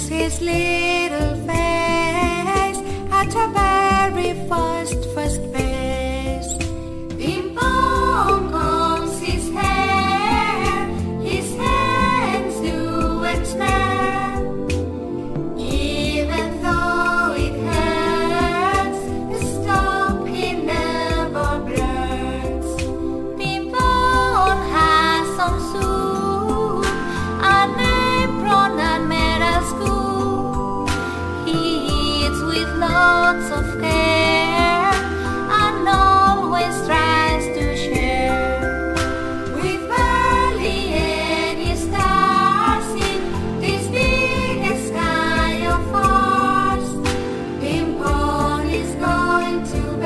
his little face at a very first lots of care and always tries to share with barely any stars in this big sky of ours. Pin Pon is going to